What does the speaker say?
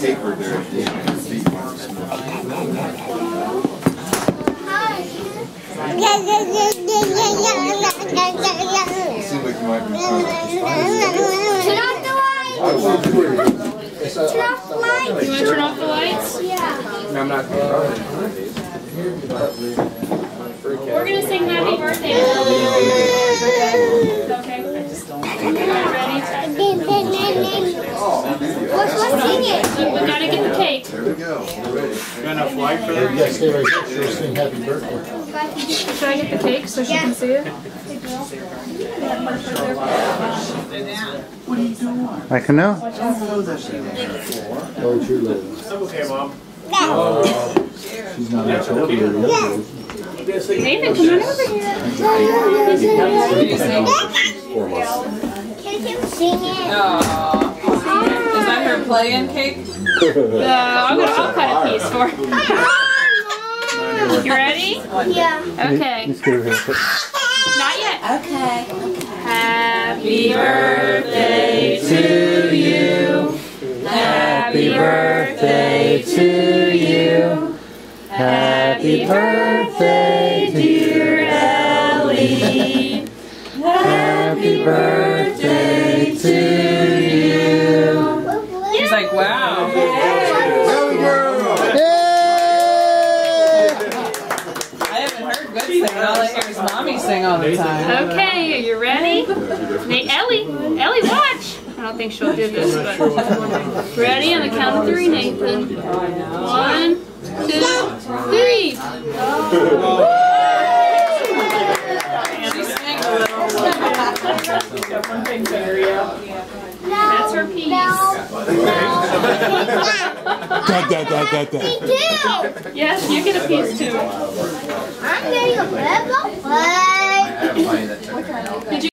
paper there at the end. the weren't smushed. Like you might be to. Turn off the lights. Turn off the lights. You want to turn off the lights? Yeah. I'm not. We're gonna sing happy birthday to Ellie. Okay. Ready? What's what's? We gotta get the cake. There we go. We're ready. Got enough light for that? Yeah, stay. She'll sing happy birthday. Should I get the cake so she can see it? I can know. Oh, it's your lady. Okay, mom. Oh, she's not much older than the. Nathan, come on over here. Can you sing it? Aw. Is that her playing cake? Uh, I'm gonna I'll cut a piece for her. You ready? Yeah. Okay. Let's get her haircut. Not yet. Okay. Happy birthday to you. Happy birthday to you. Happy birthday, dear Ellie. Happy birthday you. She's like, wow. I haven't heard good singing. All I hear is mommy sing all the time. Okay, are you ready? Na- Ellie, Ellie, watch. I don't think she'll do this, but ready on the count of three, Nathan. One, two, three. She sang a little piece. No. Dot, dot, dot, dot, dot. Yes, you get a piece too. I'm getting a red ball. Did you